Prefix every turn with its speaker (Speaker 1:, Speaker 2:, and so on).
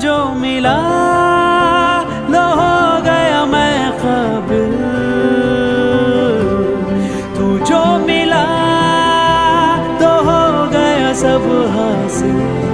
Speaker 1: जो मिला लो हो गया मैं खबर। तू जो मिला तो हो गया सब हासिल।